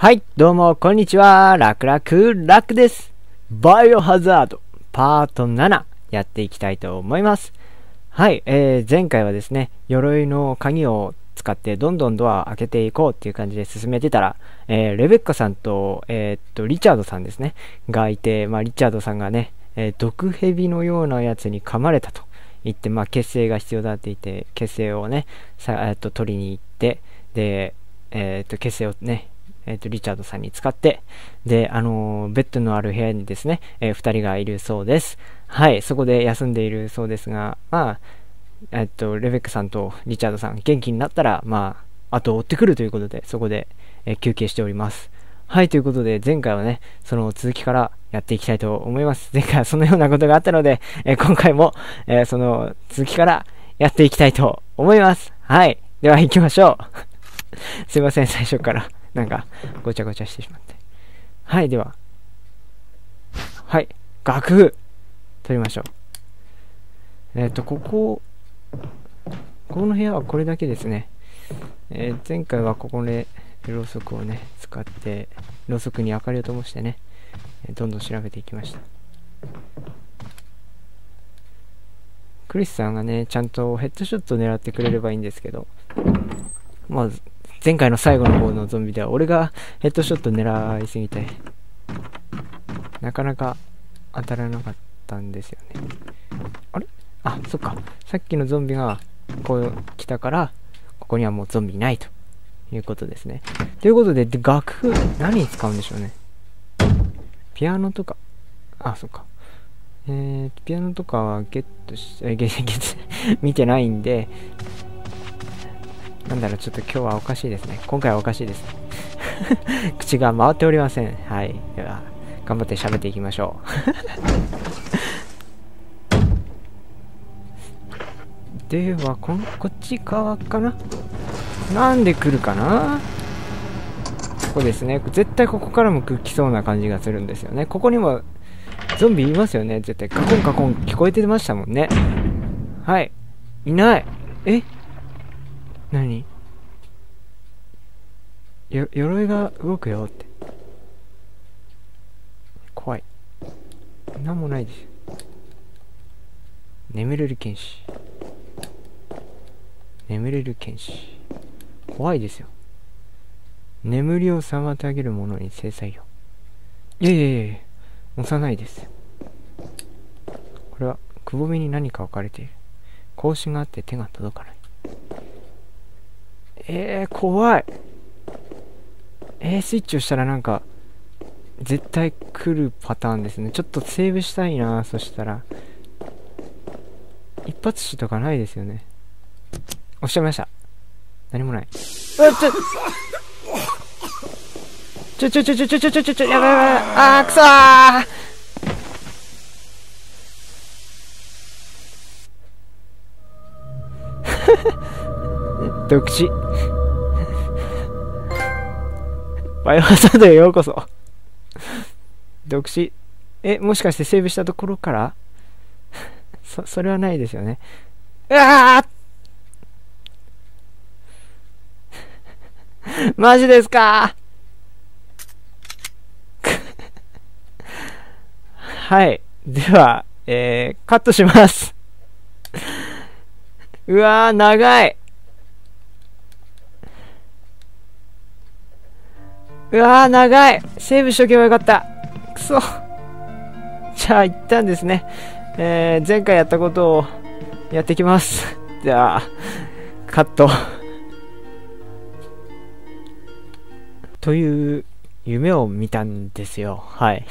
はい、どうも、こんにちは。楽々楽です。バイオハザード、パート7、やっていきたいと思います。はい、えー、前回はですね、鎧の鍵を使ってどんどんドアを開けていこうっていう感じで進めてたら、えー、レベッカさんと、えーっと、リチャードさんですね、がいて、まあ、リチャードさんがね、えー毒蛇のようなやつに噛まれたと言って、まあ、血清が必要だって言って、血清をね、さえっと、取りに行って、で、えーっと、血清をね、えっ、と、リチャードさんに使って、で、あのベッドのある部屋にですね、えー二人がいるそうです。はい、そこで休んでいるそうですが、まあ、えっ、と、レベックさんとリチャードさん、元気になったら、まあ、後を追ってくるということで、そこで、え休憩しております。はい、ということで、前回はね、その続きからやっていきたいと思います。前回はそのようなことがあったので、え今回も、えその続きからやっていきたいと思います。はい、では行きましょう。すいません、最初から。なんか、ごちゃごちゃしてしまって。はい、では。はい、楽譜取りましょう。えっ、と、ここ、この部屋はこれだけですね。えー前回はここで、ろうそくをね、使って、ろうそくに明かりを灯してね、どんどん調べていきました。クリスさんがね、ちゃんとヘッドショットを狙ってくれればいいんですけど、まあ、前回の最後の方のゾンビでは俺がヘッドショット狙いすぎてなかなか当たらなかったんですよね。あれ？あそっか。さっきのゾンビがこう来たからここにはもうゾンビいないということですね。ということでで楽譜何に使うんでしょうね。ピアノとか。あそっか。えー、ピアノとかはゲットし、えゲゲット見てないんで、なんだろう、ちょっと今日はおかしいですね。今回はおかしいです。口が回っておりません。はい。では、頑張って喋っていきましょう。では、こん、こっち側かな？なんで来るかな？ここですね。絶対ここからも来そうな感じがするんですよね。ここにも、ゾンビいますよね。絶対、カコンカコン聞こえてましたもんね。はい。いない。え？何？よ、鎧が動くよって。怖い。なんもないですよ。眠れる剣士。眠れる剣士。怖いですよ。眠りを妨げる者に制裁を。いやいやいやいや、押さないです。これは、くぼみに何か置かれている。格子があって手が届かない。えー、怖い。えー、スイッチをしたらなんか、絶対来るパターンですね。ちょっとセーブしたいな、そしたら。一発死とかないですよね。押しちゃいました。何もない。うわ、ちょ、ちょちょちょちょちょちょちょちょちょ、やばいやばいやばい。あー、くそー独死。バイオハザードへようこそ。独死。え、もしかしてセーブしたところから？そ、それはないですよね。うわーマジですか？はい。では、えー、カットします。うわー、長い。うわー、長い。セーブしとけばよかった。くそ。じゃあ、一旦ですね、えー、前回やったことをやってきます。じゃあ、カット。という夢を見たんですよ。はい。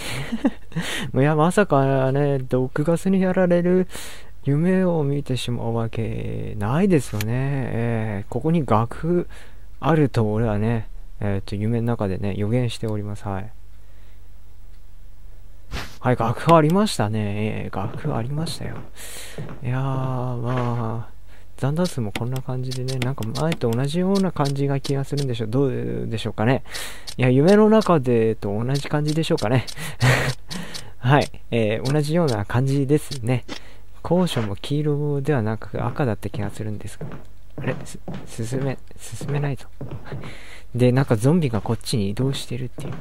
いや、まさかね、毒ガスにやられる夢を見てしまうわけないですよね。えー、ここに楽あると俺はね、えっ、と、夢の中でね、予言しております。はい。はい、楽譜ありましたね。えー、楽譜ありましたよ。いやー、まあ、残弾数もこんな感じでね、なんか前と同じような感じが気がするんでしょう。どうでしょうかね。いや、夢の中でと同じ感じでしょうかね。はい、えー、同じような感じですね。高所も黄色ではなく赤だった気がするんですが。あれ？進め、進めないぞ。で、なんかゾンビがこっちに移動してるっていう。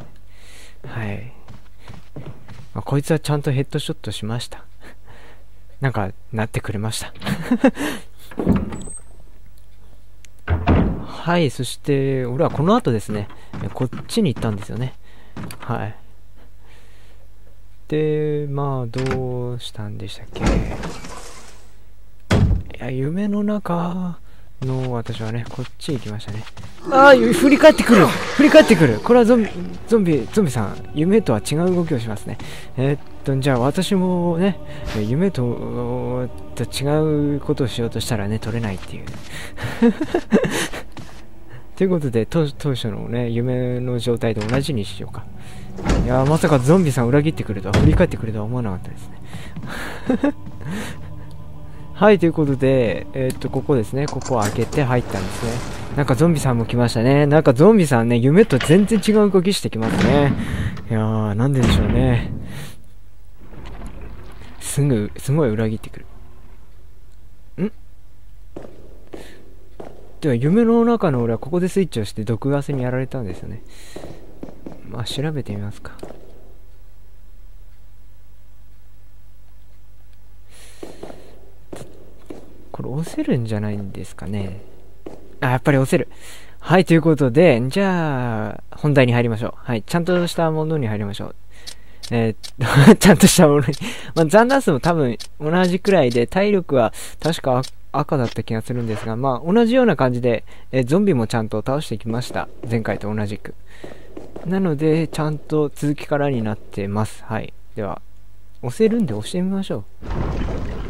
はい。まあ、こいつはちゃんとヘッドショットしました。なんか、なってくれました。はい、そして、俺はこの後ですね、こっちに行ったんですよね。はい。で、まあ、どうしたんでしたっけ。いや、夢の中の私はね、こっちへ行きましたね。ああ、振り返ってくる振り返ってくるこれはゾンビ、ゾンビ、ゾンビさん、夢とは違う動きをしますね。えー、っと、じゃあ私もね、夢と、と違うことをしようとしたらね、取れないっていう。ということで、当初のね、夢の状態と同じにしようか。いやまさかゾンビさん裏切ってくるとは、振り返ってくるとは思わなかったですね。はい、ということで、えー、っと、ここですね。ここを開けて入ったんですね。なんかゾンビさんも来ましたね。なんかゾンビさんね、夢と全然違う動きしてきますね。いやー、なんででしょうね。すぐ、すごい裏切ってくる。ん？では、夢の中の俺はここでスイッチをして毒ガスにやられたんですよね。まあ、調べてみますか。これ押せるんじゃないんですかね。あ、やっぱり押せる。はい、ということで、じゃあ、本題に入りましょう。はい、ちゃんとしたものに入りましょう。えー、っと、ちゃんとしたものにまあ、残弾数も多分同じくらいで、体力は確か赤だった気がするんですが、まあ、同じような感じで、えー、ゾンビもちゃんと倒してきました。前回と同じく。なので、ちゃんと続きからになってます。はい。では、押せるんで押してみましょう。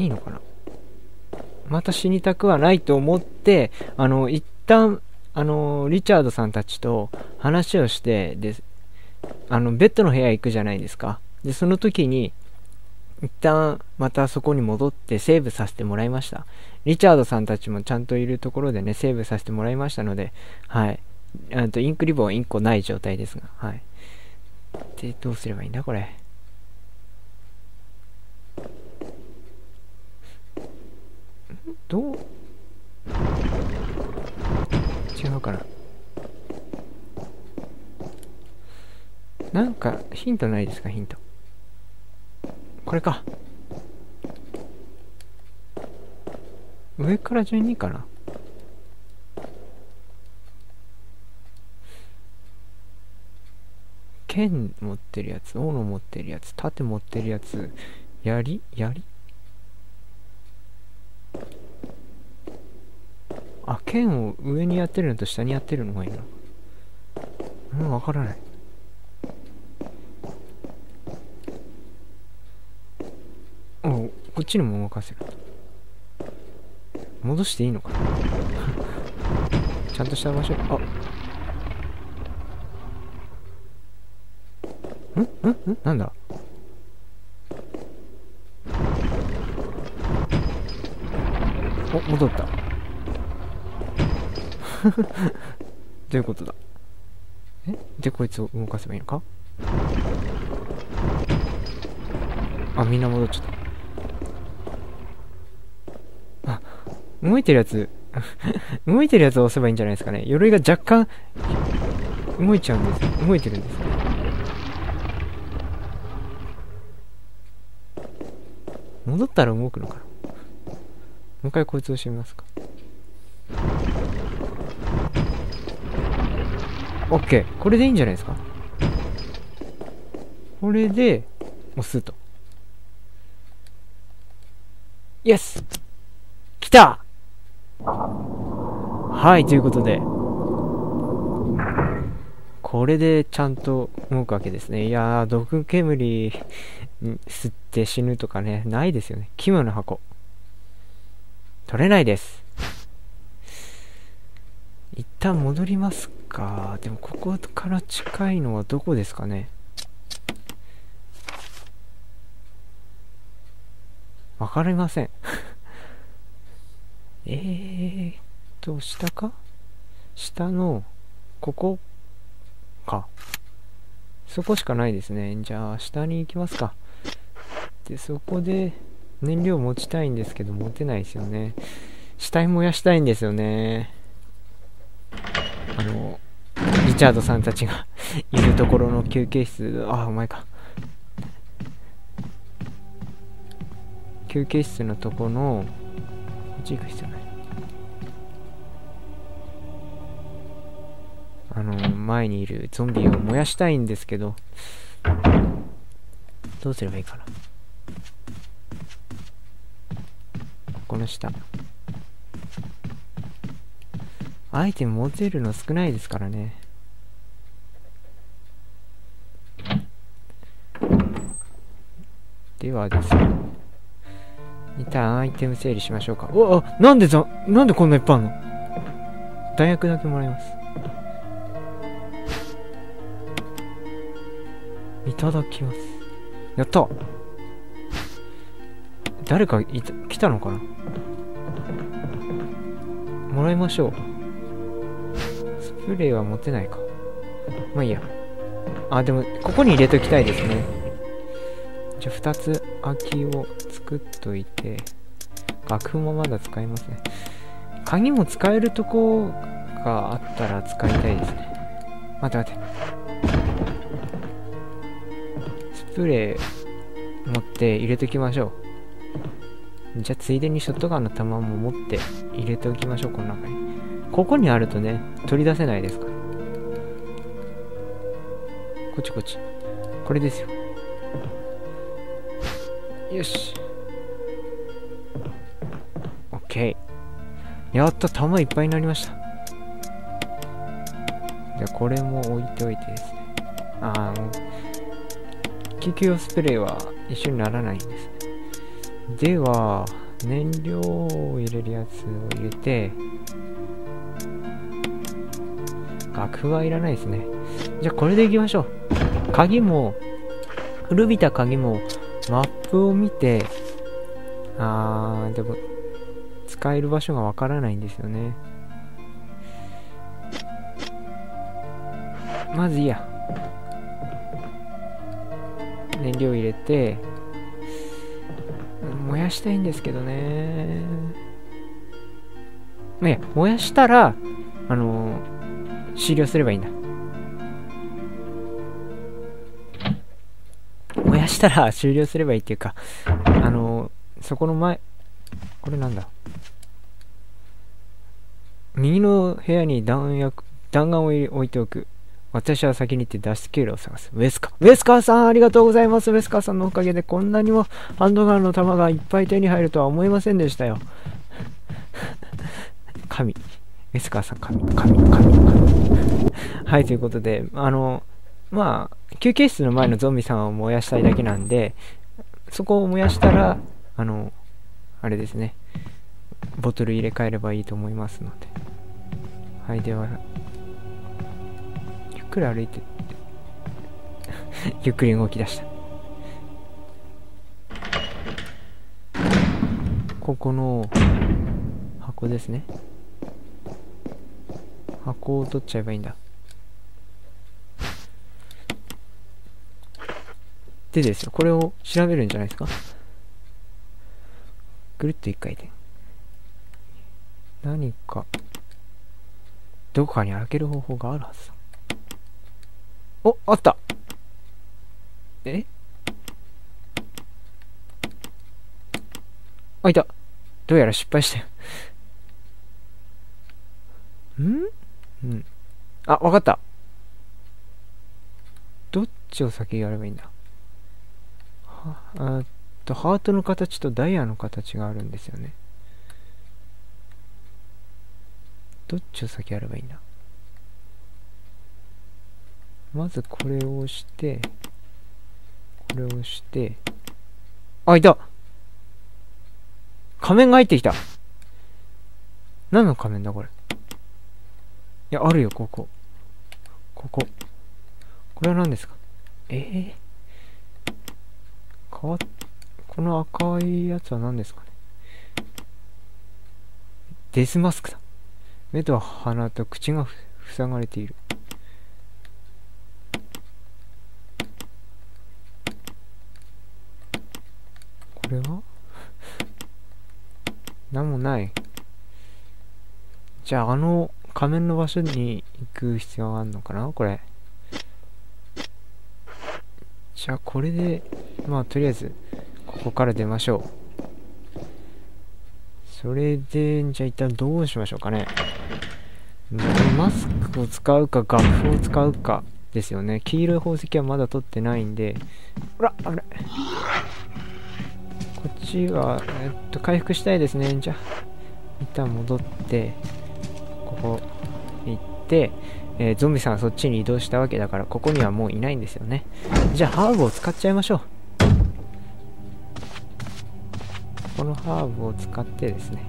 いいのかな？また死にたくはないと思って、あの、一旦、あの、リチャードさんたちと話をして、で、あの、ベッドの部屋行くじゃないですか。で、その時に、一旦またそこに戻ってセーブさせてもらいました。リチャードさんたちもちゃんといるところでね、セーブさせてもらいましたので、はい。あと、インクリボン1個ない状態ですが、はい。で、どうすればいいんだ、これ？どう？違うかな。なんかヒントないですか？ヒント。これか。上から順にかな。剣持ってるやつ斧持ってるやつ盾持ってるやつ槍？槍？あ、剣を上にやってるのと下にやってるのがいいな。うん、わからない。おこっちにも動かせる。戻していいのかな。ちゃんとした場所。あ。ん？ん？ん？なんだ？お戻った。どういうことだ？え？で、こいつを動かせばいいのか？あ、みんな戻っちゃった。あ、動いてるやつ 動いてるやつを押せばいいんじゃないですかね。鎧が若干、動いちゃうんです。動いてるんですね。戻ったら動くのかな？もう一回こいつ押してみますか。OK。これでいいんじゃないですか？これで、押すと。イエス来たはい、ということで。これでちゃんと動くわけですね。いやー、毒煙吸って死ぬとかね、ないですよね。奇妙な箱。取れないです。一旦戻りますか。でもここから近いのはどこですかね？わかりません。えーと、下か？下の、ここか。そこしかないですね。じゃあ、下に行きますか。で、そこで、燃料持ちたいんですけど持てないですよね死体燃やしたいんですよねあのリチャードさんたちが いるところの休憩室。あお前か。休憩室のとこのこっち行く必要ない。あの前にいるゾンビを燃やしたいんですけど。どうすればいいかな。この下。アイテム持てるの少ないですからね。ではですね。一旦アイテム整理しましょうか。おおなんでざなんでこんないっぱいあるの？弾薬だけもらいます。いただきます。やった。誰かいた来たのかな？もらいましょう。プレーは持てないかまあいいや。あでもここに入れときたいですね。じゃあ2つ空きを作っといて楽譜もまだ使えますね鍵も使えるとこがあったら使いたいですね。待って待って。スプレー持って入れときましょう。じゃあついでにショットガンの弾も持って入れておきましょうこの中に。ここにあるとね取り出せないですからこっちこっちこれですよよし。オッケー。やった、弾いっぱいになりました。じゃあ、これも置いておいてですね。ああ、もう、救急スプレーは一緒にならないんですね。では、燃料を入れるやつを入れて、楽譜はいらないですね。じゃあ、これでいきましょう。鍵も、古びた鍵も、マップを見て、あー、でも、使える場所がわからないんですよね。まずいいや。燃料入れて、燃やしたいんですけどね。いや、燃やしたら、あのー、終了すればいいんだ。燃やしたら 終了すればいいっていうか、あのー、そこの前、これなんだ。右の部屋に弾薬、弾丸を置いておく。私は先に行って脱出経路を探す。ウェスカー。ウェスカーさん、ありがとうございます。ウェスカーさんのおかげでこんなにもハンドガンの弾がいっぱい手に入るとは思いませんでしたよ。神。ウェスカーさん、神、神、神、神。はい、ということで、あの、まあ、休憩室の前のゾンビさんを燃やしたいだけなんで、そこを燃やしたら、あの、あれですね、ボトル入れ替えればいいと思いますので。はい、では、ゆっくり歩いて、ゆっくり動き出した。ここの箱ですね。箱を取っちゃえばいいんだ。でですよ、これを調べるんじゃないですか。ぐるっと一回転。何か、どこかに開ける方法があるはずだ。お、あったえ？あ、いた。どうやら失敗したよ。ん？うん。あ、わかった。どっちを先やればいいんだ？あとハートの形とダイヤの形があるんですよね。どっちを先やればいいんだ？まずこれを押してこれを押して。あいた。仮面が入ってきた。何の仮面だこれ？いやあるよこここここれは何ですか？ええー？変わっ、この赤いやつは何ですかね？デスマスクだ。目と鼻と口が塞がれている。これは？なんもない。じゃあ、あの仮面の場所に行く必要があるのかな？これ。じゃあ、これで、まあ、とりあえず、ここから出ましょう。それで、じゃあ一旦どうしましょうかね。マスクを使うか、楽譜を使うかですよね。黄色い宝石はまだ取ってないんで、ほら、危ない。こっちは、えっと、回復したいですね。じゃあ、一旦戻って、ここて、えー、ゾンビさんそっちに移動したわけだから、ここにはもういないんですよね。じゃあ、ハーブを使っちゃいましょう。このハーブを使ってですね。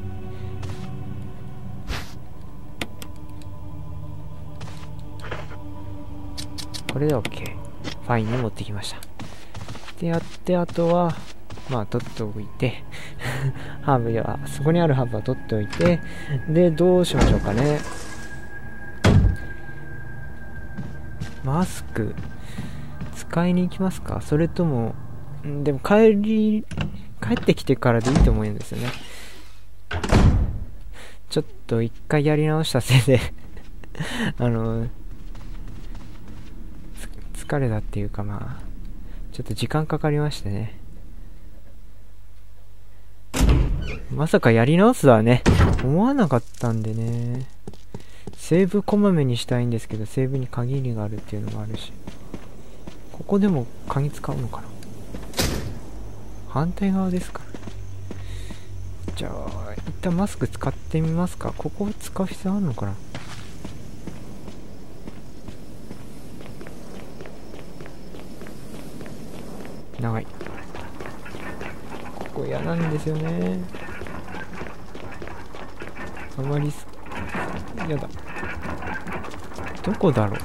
これで OK。ファインに持ってきました。でやって、あとは、まあ、取っておいて、ハーブでは、そこにあるハーブは取っておいて、で、どうしましょうかね。マスク、使いに行きますか？それとも、んでも帰り、帰ってきてからでいいと思うんですよね。ちょっと一回やり直したせいで あの、疲れたっていうかまあ、ちょっと時間かかりましてね。まさかやり直すはね、思わなかったんでね。セーブこまめにしたいんですけど、セーブに限りがあるっていうのもあるし。ここでも鍵使うのかな？反対側ですかじゃあ、一旦マスク使ってみますか。ここ使う必要あるのかな？長い。ここ嫌なんですよね。あまり嫌だ。どこだろう？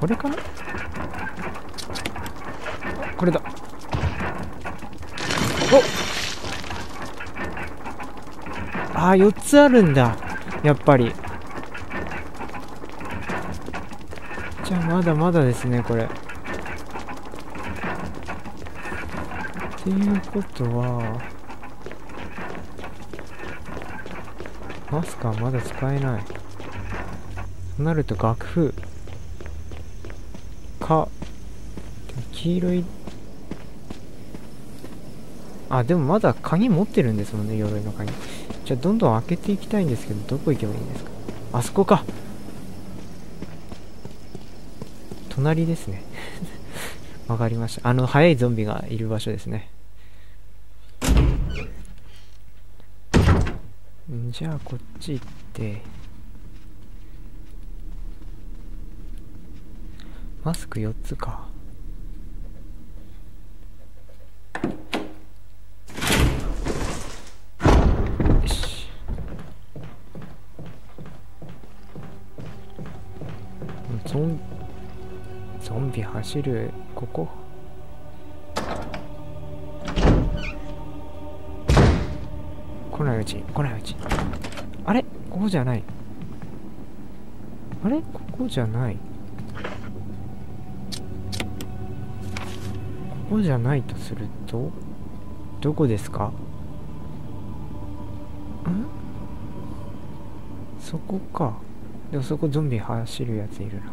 これかな？これだ。おああ4つあるんだ。やっぱり。じゃあまだまだですねこれ。っていうことは、マスクはまだ使えない。となると楽譜か、黄色い、あ、でもまだ鍵持ってるんですもんね、鎧の鍵。じゃあどんどん開けていきたいんですけど、どこ行けばいいんですか？あそこか隣ですね わかりました。あの、速いゾンビがいる場所ですね。じゃあこっち行って。マスク4つか。よし。ゾンゾンビ走る。ここ。ここじゃない。あれ？ここじゃない。ここじゃないとすると？どこですか？んそこか。でもそこゾンビ走るやついるな。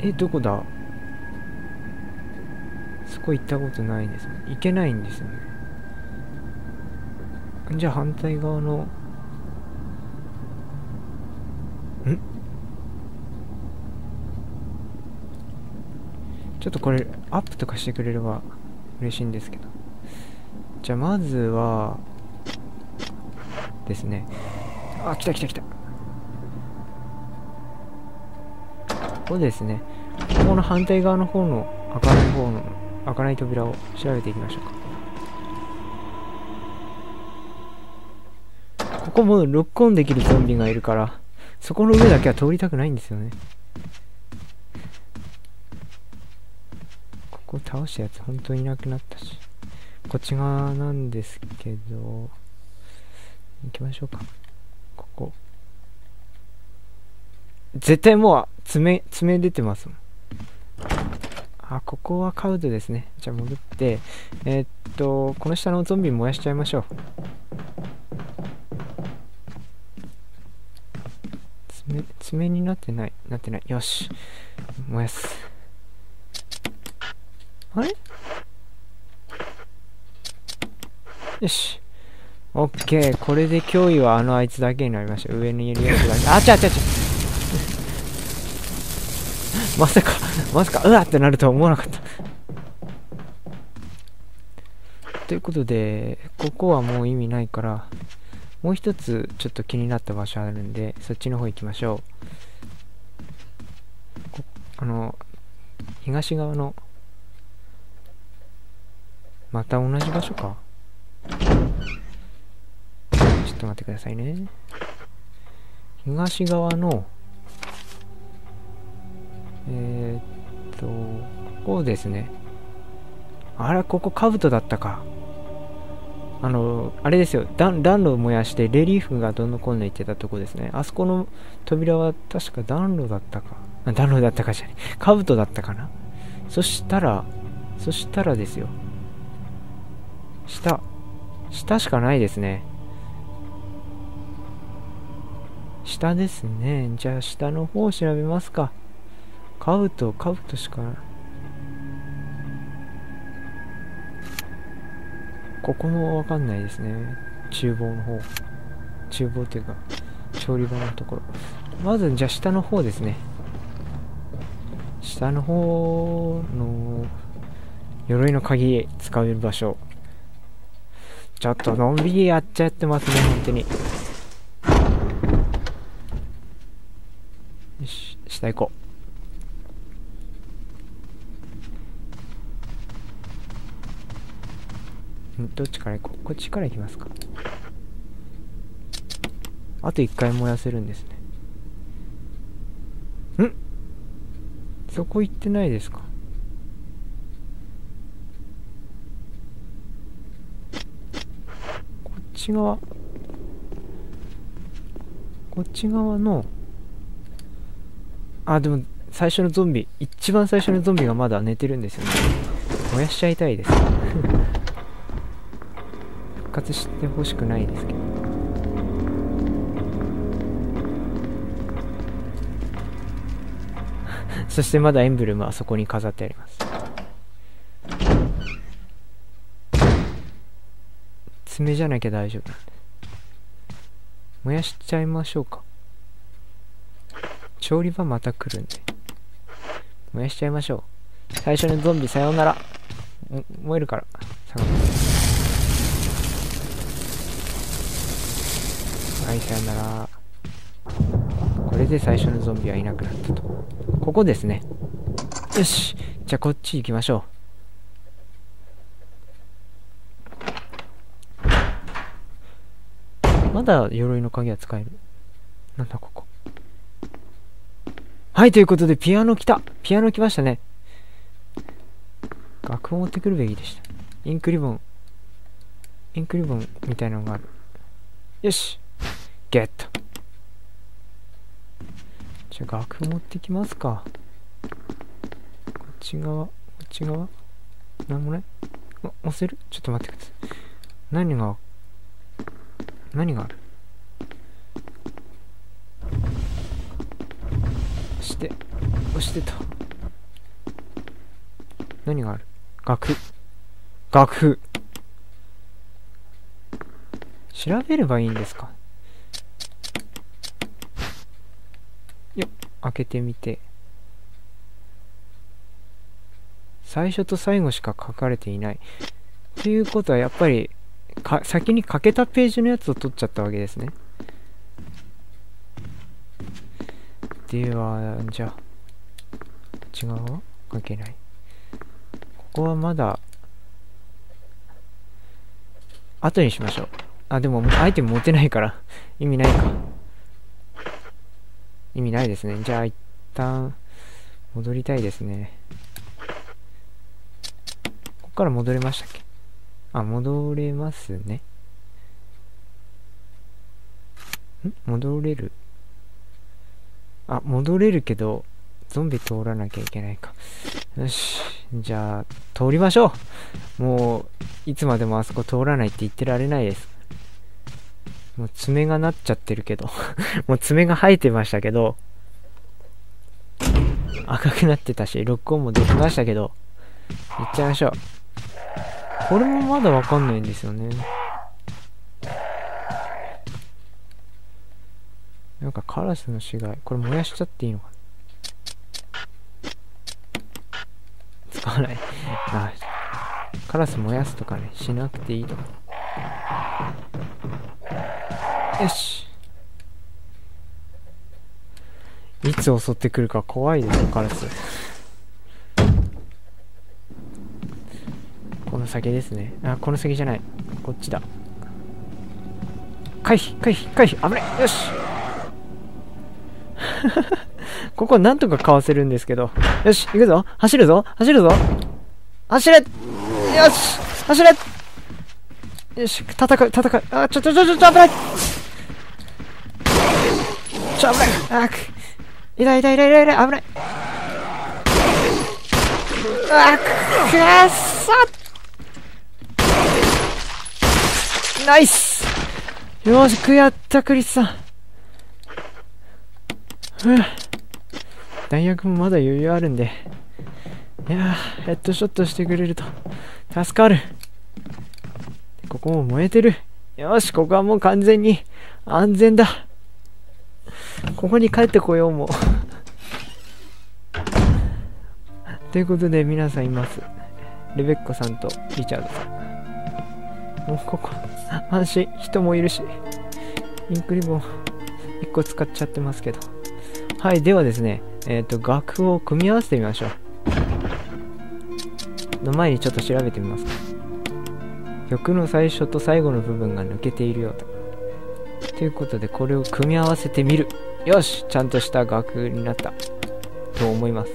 えどこだ？そこ行ったことないんです行けないんですよね。じゃあ反対側の。ん？ちょっとこれアップとかしてくれれば嬉しいんですけど。じゃあまずはですね。あ来た来た来た。ここですねここの反対側の方の開かない方の開かない扉を調べていきましょうかここもロックオンできるゾンビがいるから、そこの上だけは通りたくないんですよね。ここ倒したやつ本当にいなくなったし。こっち側なんですけど、行きましょうか。ここ。絶対もう爪、爪出てますもん。あ、ここはカウドですね。じゃあ戻って、えー、っと、この下のゾンビ燃やしちゃいましょう。爪、爪になってない。なってない。よし。燃やす。あれ？よし。オッケー。これで脅威はあのあいつだけになりました。上にいるやつだけ。あちゃちゃちゃ。まさか、まさか、うわってなるとは思わなかった。ということで、ここはもう意味ないから、もう一つちょっと気になった場所あるんで、そっちの方行きましょう。あの、東側の、また同じ場所か？ちょっと待ってくださいね。東側の、えー、っと、ここですね。あれ、ここカブトだったか。あの、あれですよ、暖炉を燃やしてレリーフがどんどんこんどんいってたとこですね。あそこの扉は確か暖炉だったか。暖炉だったかじゃない。カブトだったかな。そしたら、そしたらですよ。下。下しかないですね。下ですね。じゃあ下の方を調べますか。カブト、カブトしかここもわかんないですね。厨房の方。厨房っていうか、調理場のところ。まず、じゃあ下の方ですね。下の方の、鎧の鍵使える場所。ちょっとのんびりやっちゃってますね、本当に。よし、下行こう。どっちから行こう？こっちから行きますか。あと一回燃やせるんですね。ん？そこ行ってないですか。こっち側。こっち側の。あでも最初のゾンビ一番最初のゾンビがまだ寝てるんですよね。燃やしちゃいたいです。活してほしくないですけど。そしてまだエンブレムはそこに飾ってあります。爪じゃなきゃ大丈夫なんで。燃やしちゃいましょうか。調理場また来るんで。燃やしちゃいましょう。最初にゾンビさようなら。燃えるから。下がっていさよならこれで最初のゾンビはいなくなったとここですねよしじゃあこっち行きましょうまだ鎧の鍵は使えるなんだここはいということでピアノ来たピアノ来ましたね楽譜持ってくるべきでしたインクリボンインクリボンみたいなのがあるよしゲットじゃあ楽譜持ってきますか。こっち側こっち側？なんもない？押せる？ちょっと待ってください。何が？何がある？押して押してた。何がある？楽譜。楽譜。調べればいいんですか？開けてみて。最初と最後しか書かれていない。っていうことはやっぱり先に書けたページのやつを取っちゃったわけですね。ではじゃあ違うわ。書けない。ここはまだ後にしましょう。あでもアイテム持てないから。意味ないか。意味ないですね。じゃあ一旦戻りたいですね。ここから戻れましたっけ？あ、戻れますね。ん？戻れる？あ、戻れるけど、ゾンビ通らなきゃいけないか。よし。じゃあ、通りましょう。もう、いつまでもあそこ通らないって言ってられないです。もう爪がなっちゃってるけど もう爪が生えてましたけど、赤くなってたし、ロックオンもできましたけど、行っちゃいましょう。これもまだわかんないんですよね。なんかカラスの死骸。これ燃やしちゃっていいのかな使わない。あ、カラス燃やすとかね、しなくていいとか。よし。いつ襲ってくるか怖いですよ、カラス。この先ですね。あ、この先じゃない。こっちだ。回避、回避、回避、危ないよし ここなんとかかわせるんですけど。よし、行くぞ走るぞ走るぞ走れよし走れよし、戦う、戦う。あ、ちょ、ちょ、ちょ、ちょ、危ないちょ、危ない。あ、く。痛い痛い痛い痛い痛い、危ない。あ、く、くっそナイスよし、くやった、クリスさん。ふぅ。弾薬もまだ余裕あるんで。いやー、ヘッドショットしてくれると助かる。ここも燃えてる。よし、ここはもう完全に安全だ。ここに帰ってこようもということで皆さんいます。レベッコさんとリチャードさん。もうここ、安心、人もいるし、インクリボン1個使っちゃってますけど。はい、ではですね、えっ、ー、と、楽を組み合わせてみましょう。の前にちょっと調べてみますか。曲の最初と最後の部分が抜けているよと。ということで、これを組み合わせてみる。よしちゃんとした楽になった。と思います。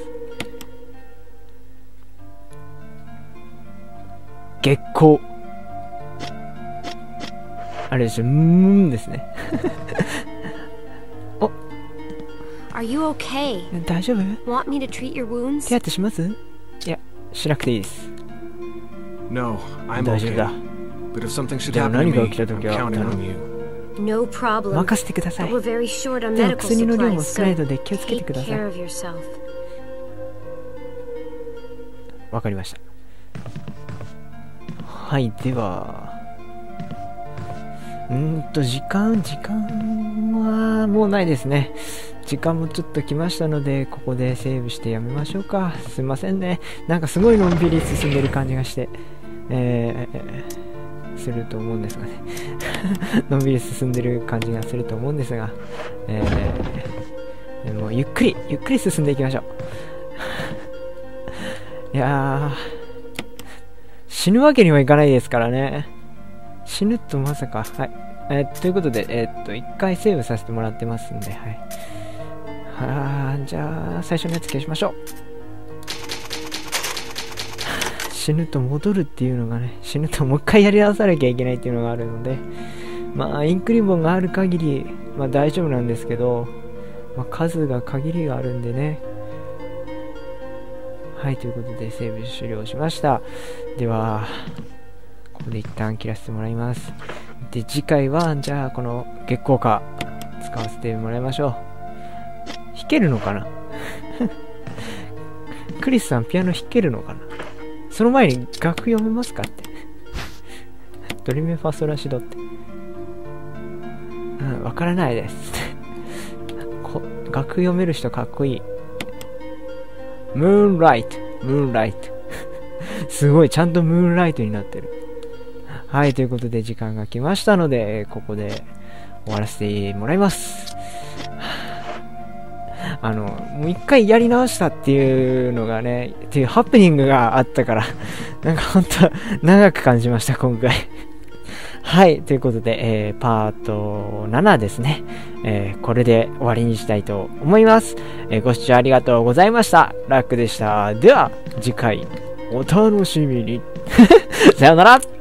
月光。あれですよ、うんですね。お Are you okay? 大丈夫 Want me to treat your wounds? 手当てしますいや、しなくていいです。No, I'm 大丈夫だ。But if something should でも happen 何 to が me, 起きた I'm 時は counting 頼 on む.任せてくださいでも薬の量も少ないので気をつけてください。わかりました。はい、では、うーんと、時間、時間はもうないですね。時間もちょっと来ましたので、ここでセーブしてやめましょうか。すいませんね。なんかすごいのんびり進んでる感じがして、えー、すると思うんですがね。のんびり進んでる感じがすると思うんですが、えー、もうゆっくり、ゆっくり進んでいきましょう。いやー、死ぬわけにはいかないですからね。死ぬとまさか、はい。えー、ということで、えー、っと、一回セーブさせてもらってますんで、はい。は、じゃあ、最初のやつ消しましょう。死ぬと戻るっていうのがね、死ぬともう一回やり直さなきゃいけないっていうのがあるので、まあ、インクリボンがある限り、まあ大丈夫なんですけど、まあ、数が限りがあるんでね。はい、ということでセーブ終了しました。では、ここで一旦切らせてもらいます。で、次回は、じゃあ、この月光花、使わせてもらいましょう。弾けるのかな？クリスさん、ピアノ弾けるのかな？その前に楽譜読めますかって。ドリメファソラシドって。うん、わからないです。こ楽読める人かっこいい。ムーンライト、ムーンライト。すごい、ちゃんとムーンライトになってる。はい、ということで時間が来ましたので、ここで終わらせてもらいます。あの、もう一回やり直したっていうのがね、っていうハプニングがあったから、なんか本当長く感じました、今回。はい、ということで、えー、パート7ですね。えー、これで終わりにしたいと思います。えー、ご視聴ありがとうございました。ラックでした。では、次回、お楽しみに。さよなら